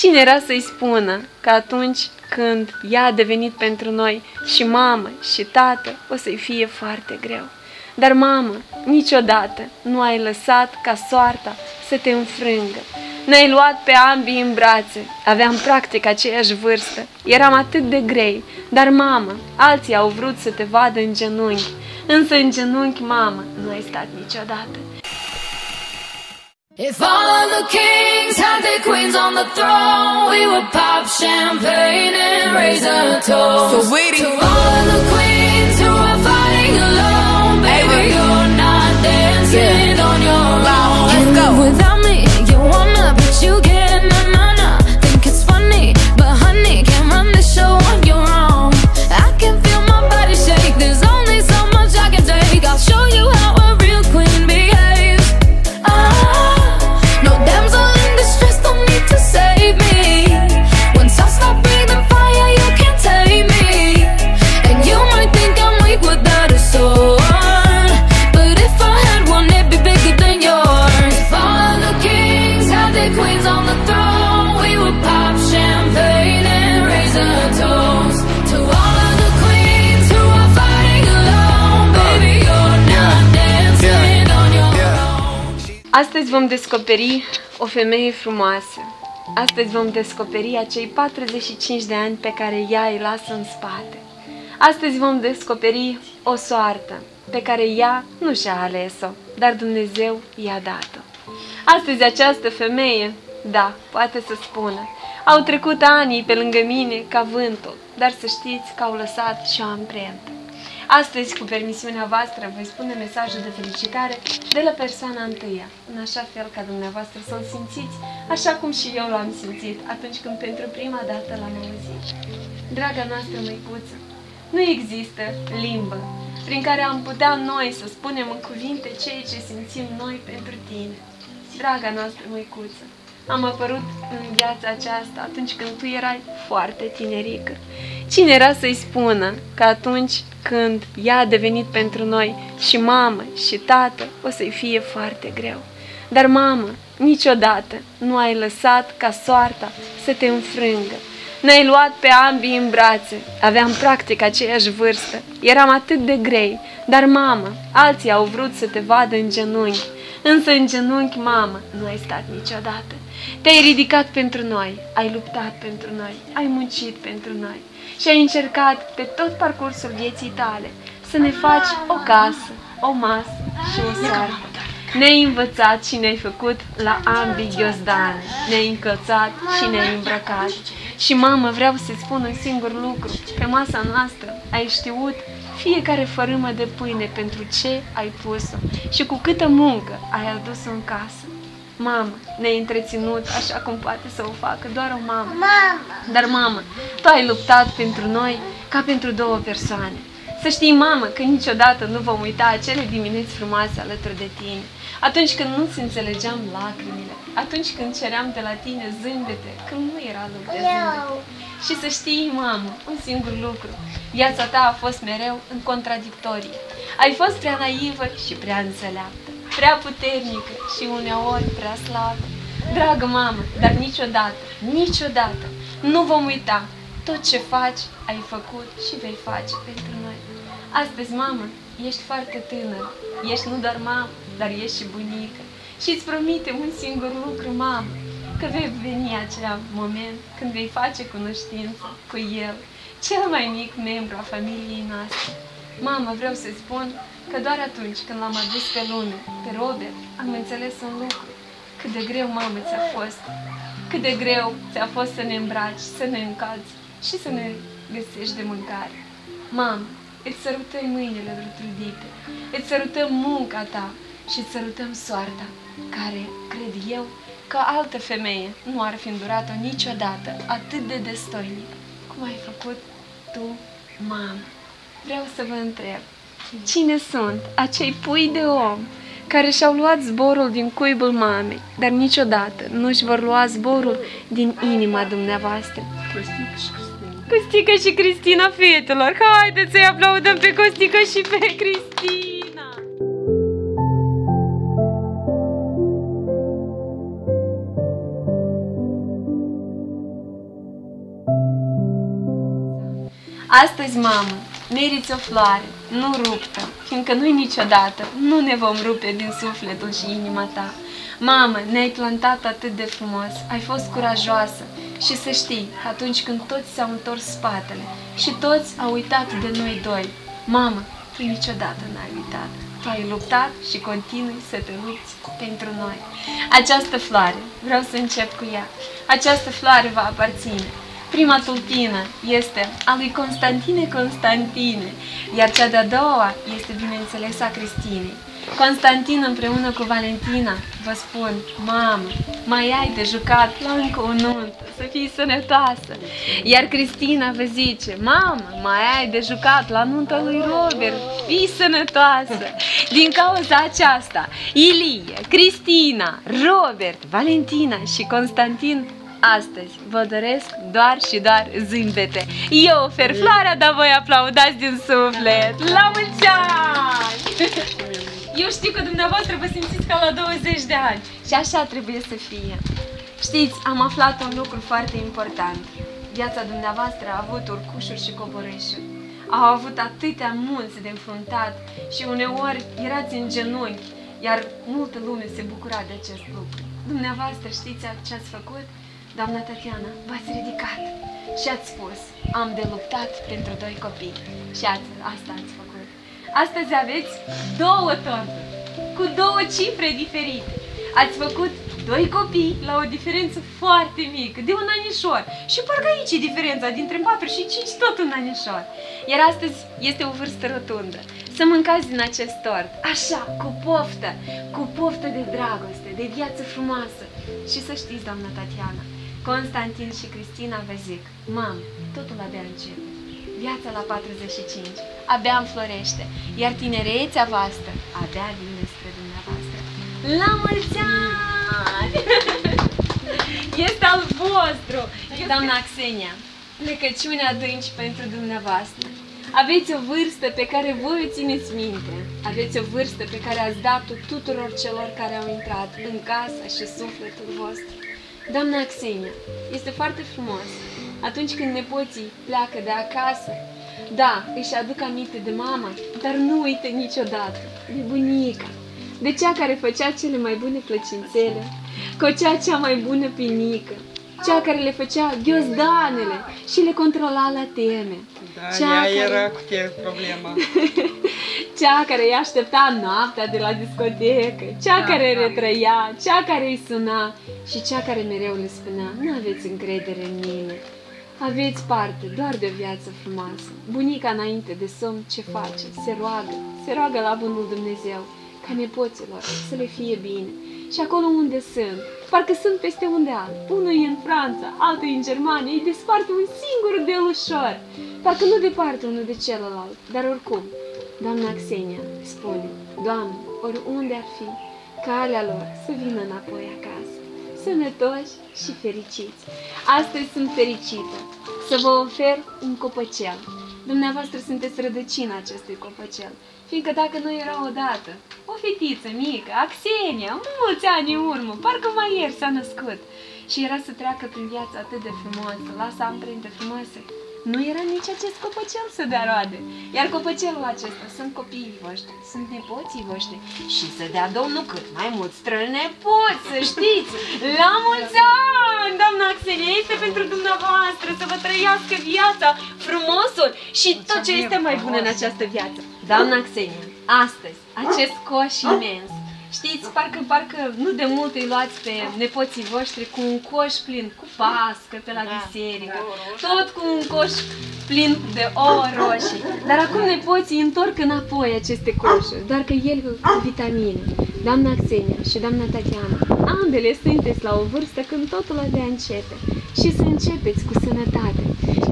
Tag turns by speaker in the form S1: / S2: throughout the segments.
S1: Cine era să-i spună că atunci când ea a devenit pentru noi și mamă și tată, o să-i fie foarte greu. Dar, mamă, niciodată nu ai lăsat ca soarta să te înfrângă. Ne-ai luat pe ambii în brațe, aveam practic aceeași vârstă, eram atât de grei, dar, mamă, alții au vrut să te vadă în genunchi, însă în genunchi, mamă, nu ai stat niciodată. If all of the kings had their queens on the throne, we would pop champagne and raise a toast. So waiting to all of the queens who are fighting alone, baby, you're not dancing yeah. on your own. Let's go. Without Astăzi vom descoperi o femeie frumoasă. Astăzi vom descoperi acei 45 de ani pe care ea îi lasă în spate. Astăzi vom descoperi o soartă pe care ea nu și-a ales-o, dar Dumnezeu i-a dat-o. Astăzi această femeie, da, poate să spună, au trecut ani pe lângă mine ca vântul, dar să știți că au lăsat și o amprentă. Astăzi, cu permisiunea voastră, voi spune mesajul de felicitare de la persoana întâia, în așa fel ca dumneavoastră să-l simțiți, așa cum și eu l-am simțit atunci când pentru prima dată l-am auzit. Draga noastră măicuță, nu există limbă prin care am putea noi să spunem în cuvinte ceea ce simțim noi pentru tine. Draga noastră măicuță, am apărut în viața aceasta atunci când tu erai foarte tinerică. Cine era să-i spună că atunci când ea a devenit pentru noi și mamă și tată, o să-i fie foarte greu. Dar, mamă, niciodată nu ai lăsat ca soarta să te înfrângă. Ne-ai luat pe ambii în brațe, aveam practic aceeași vârstă, eram atât de grei, dar, mamă, alții au vrut să te vadă în genunchi, însă în genunchi, mamă, nu ai stat niciodată. Te-ai ridicat pentru noi, ai luptat pentru noi, ai muncit pentru noi și ai încercat pe tot parcursul vieții tale să ne faci o casă, o masă și o soartă. Ne-ai învățat și ne-ai făcut la ambii ghiozdani, ne-ai încălțat și ne-ai îmbrăcat. Și mamă, vreau să-ți spun un singur lucru, pe masa noastră ai știut fiecare fărâmă de pâine pentru ce ai pus-o și cu câtă muncă ai adus-o în casă. Mamă, ne-ai întreținut așa cum poate să o facă doar o mamă.
S2: Mama.
S1: Dar, mamă, tu ai luptat pentru noi ca pentru două persoane. Să știi, mamă, că niciodată nu vom uita acele dimineți frumoase alături de tine. Atunci când nu-ți înțelegeam lacrimile, atunci când ceream de la tine zâmbete, când nu era loc de zâmbete. Și să știi, mamă, un singur lucru. Viața ta a fost mereu în contradictorie. Ai fost prea naivă și prea înțeleaptă, prea puternică și uneori prea slabă. Dragă mamă, dar niciodată, niciodată nu vom uita tot ce faci, ai făcut și vei face pentru noi. Astăzi, mamă, ești foarte tânără, ești nu doar mamă, dar ești și bunică. Și îți promitem un singur lucru, mamă, că vei veni acel moment când vei face cunoștință cu el, cel mai mic membru a familiei noastre. Mamă, vreau să spun că doar atunci când l-am adus pe lume, pe Robert, am înțeles un lucru. Cât de greu, mamă, ți-a fost. Cât de greu ți-a fost să ne îmbraci, să ne încalți și să ne găsești de mâncare. Mamă, îți sărutăm mâinile trudite, îți sărutăm munca ta și îți sărutăm soarta, care, cred eu, că altă femeie nu ar fi îndurat-o niciodată atât de destoinic, cum ai făcut tu, mamă. Vreau să vă întreb, Cine sunt acei pui de om care și-au luat zborul din cuibul mamei, dar niciodată nu își vor lua zborul din inima dumneavoastră? Costica și Cristina, fetelor! Haideți să-i aplaudăm pe Costica și pe Cristina! Astăzi, mamă, meriți o floare, nu ruptă, fiindcă nu-i niciodată, nu ne vom rupe din sufletul și inima ta. Mamă, ne-ai plantat atât de frumos, ai fost curajoasă și să știi că atunci când toți s-au întors spatele și toți au uitat de noi doi, mamă, tu niciodată n-ai uitat. Tu ai luptat și continui să te lupți pentru noi. Această floare, vreau să încep cu ea, această floare va aparține Prima tulpină este a lui Constantine Constantine, iar cea de-a doua este, bineînțeles, a Cristinei. Constantin împreună cu Valentina vă spun, mamă, mai ai de jucat la încă o nuntă, să fii sănătoasă. Iar Cristina vă zice, mamă, mai ai de jucat la nunta lui Robert, fii sănătoasă. Din cauza aceasta, Ilie, Cristina, Robert, Valentina și Constantin Astăzi vă doresc doar și doar zâmbete. Eu ofer floarea, dar voi aplaudați din suflet. La mulți ani! Eu știu că dumneavoastră vă simțiți ca la 20 de ani și așa trebuie să fie. Știți, am aflat un lucru foarte important. Viața dumneavoastră a avut urcușuri și coborâșuri. Au avut atâtea munți de înfruntat și uneori erați în genunchi, iar multă lume se bucura de acest lucru. Dumneavoastră știți ce ați făcut? Doamna Tatiana, v-ați ridicat și ați spus, am de luptat pentru doi copii. Și ați, asta ați făcut. Astăzi aveți două torturi, cu două cifre diferite. Ați făcut doi copii la o diferență foarte mică, de un anișor. Și parcă aici e diferența dintre 4 și 5, tot un anișor. Iar astăzi este o vârstă rotundă. Să mâncați din acest tort, așa, cu poftă, cu poftă de dragoste, de viață frumoasă. Și să știți, doamna Tatiana, Constantin și Cristina vă zic, mam, totul abia începe. Viața la 45 abia înflorește, iar tinerețea voastră abia vine spre dumneavoastră. La mulți ani! Este al vostru! Doamna Xenia, plecăciune adânci pentru dumneavoastră. Aveți o vârstă pe care voi o țineți minte. Aveți o vârstă pe care ați dat-o tuturor celor care au intrat în casa și sufletul vostru. Doamna Xenia, este foarte frumos. Atunci când nepoții pleacă de acasă, da, își aduc aminte de mama, dar nu uită niciodată de bunica, de cea care făcea cele mai bune plăcințele, cocea cea mai bună pinică, cea care le făcea ghiozdanele și le controla la teme.
S3: Da, cea ea care... era cu tine problema.
S1: cea care îi aștepta noaptea de la discotecă, cea da, care da. retrăia, cea care îi suna și cea care mereu le spunea, nu aveți încredere în mine. Aveți parte doar de o viață frumoasă. Bunica înainte de somn ce face? Se roagă, se roagă la bunul Dumnezeu, ca nepoților să le fie bine. Și acolo unde sunt, parcă sunt peste undeal. Unul e în Franța, altul e în Germania, îi desparte un singur de ușor. Parcă nu departe unul de celălalt, dar oricum, doamna Xenia spune, Doamne, oriunde ar fi, calea lor să vină înapoi acasă sănătoși și fericiți. Astăzi sunt fericită să vă ofer un copăcel. Dumneavoastră sunteți rădăcina acestui copăcel, fiindcă dacă nu era odată o fetiță mică, Axenia, mulți ani în urmă, parcă mai ieri s-a născut și era să treacă prin viața atât de frumoasă, lasă amprente frumoase, nu era nici acest copăcel să dea roade. Iar copăcelul acesta sunt copiii voștri, sunt nepoții voștri și să dea Domnul cât mai mulți strănepoți, să știți! La mulți ani, doamna Axelia, este pentru dumneavoastră să vă trăiască viața, frumosul și tot ce este mai bun în această viață. Doamna Xenia, astăzi, acest coș imens Știți, parcă, parcă nu de mult îi luați pe nepoții voștri cu un coș plin, cu pască pe la da. biserică, tot cu un coș plin de ouă roșii. Dar acum nepoții întorc înapoi aceste coșuri, doar că el cu vitamine. Doamna Xenia și doamna Tatiana, ambele sunteți la o vârstă când totul abia începe. Și să începeți cu sănătate,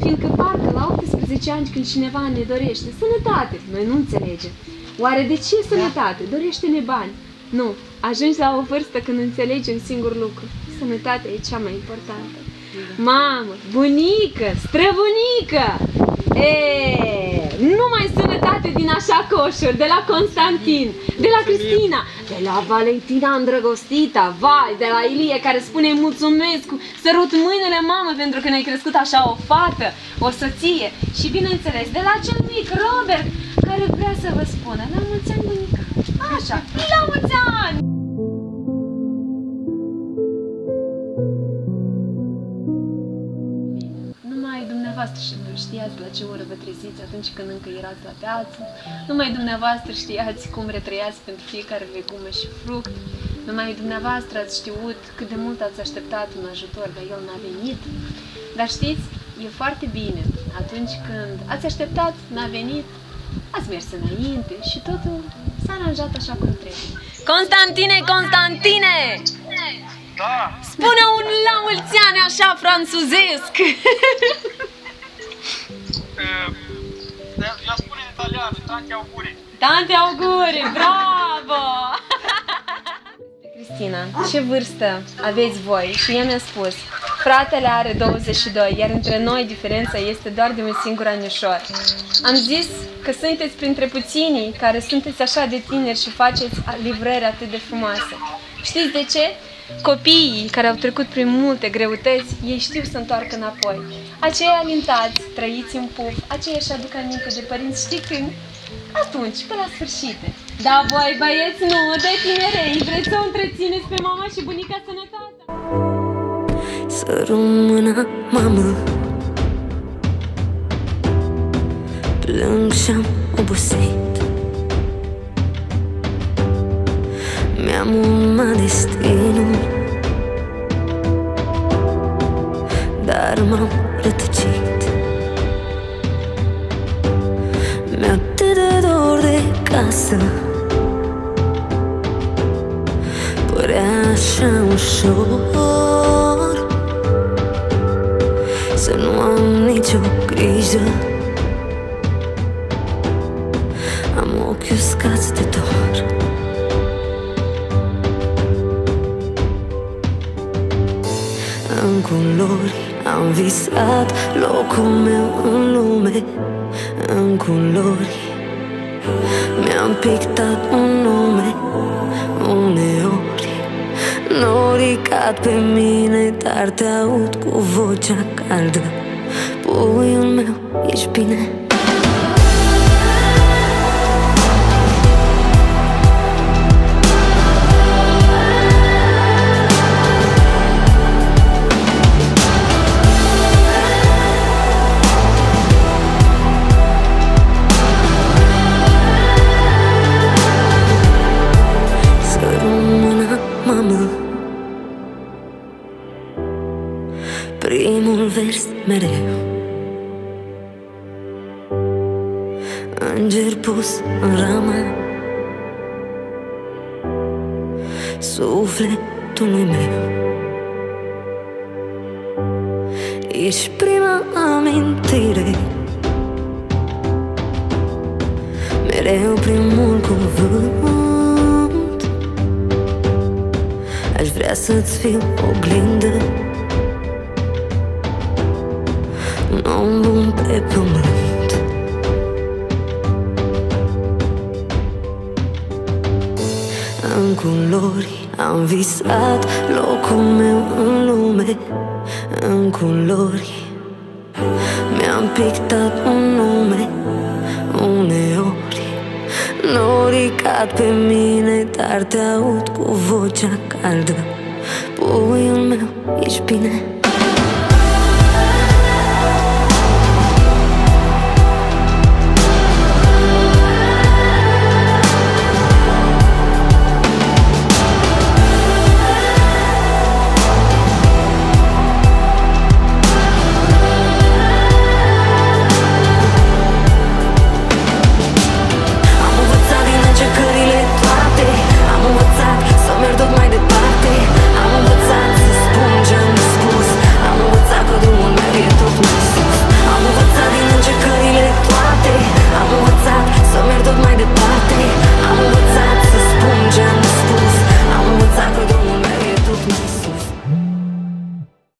S1: fiindcă parcă la 18 ani când cineva ne dorește sănătate, noi nu înțelegem. Oare de ce sănătate? Dorește-ne bani. Nu, ajungi la o vârstă când înțelegi un singur lucru. Sănătatea e cea mai importantă. Mamă, bunică, străbunică! E, numai sănătate! jumătate din așa coșuri, de la Constantin, de la Cristina, de la Valentina îndrăgostita, vai, de la Ilie care spune mulțumesc, sărut mâinile mamă pentru că ne-ai crescut așa o fată, o soție și bineînțeles de la cel mic Robert care vrea să vă spună la mulți ani bunica. Așa, știați la ce oră vă treziți atunci când încă erați la piață, numai dumneavoastră știați cum retrăiați pentru fiecare legumă și fruct, numai dumneavoastră ați știut cât de mult ați așteptat un ajutor, dar el n-a venit. Dar știți, e foarte bine atunci când ați așteptat, n-a venit, ați mers înainte și totul s-a aranjat așa cum trebuie. Constantine, Constantine!
S4: Da!
S1: Spune un la mulți ani așa franțuzesc!
S4: Eu spune în italian, tante auguri.
S1: Tante auguri, bravo! Cristina, ce vârstă aveți voi? Și ea mi-a spus, fratele are 22, iar între noi diferența este doar de un singur anișor. Am zis că sunteți printre puținii care sunteți așa de tineri și faceți livrări atât de frumoase. Știți de ce? Copiii care au trecut prin multe greutăți, ei știu să întoarcă înapoi. Aceia alintați, trăiți în puf, aceia își aduc aminte de părinți, știi când? Atunci, pe la sfârșit. Da, voi băieți, nu, de tinerei, vreți să o întrețineți pe mama și bunica sănătoasă?
S5: Să rămână, mamă Plâng și-am obosit Să nu am nicio grijă. Am ochi uscați de dor. În culori Am visat locul meu în lume. În culori Mi-am pictat un nume. Uneori Noricat pe mine Dar te aud cu vocea caldă Puiul meu, ești bine? Vers mereu. Înger pus în ramă. Sufletului meu. Ești prima amintire. Mereu primul cuvânt. Aș vrea să-ți fiu oglindă un om bun pe pământ. În culori am visat locul meu în lume. În culori mi-am pictat un nume. Uneori noricat pe mine Dar te aud cu vocea caldă. Puiul meu, ești bine?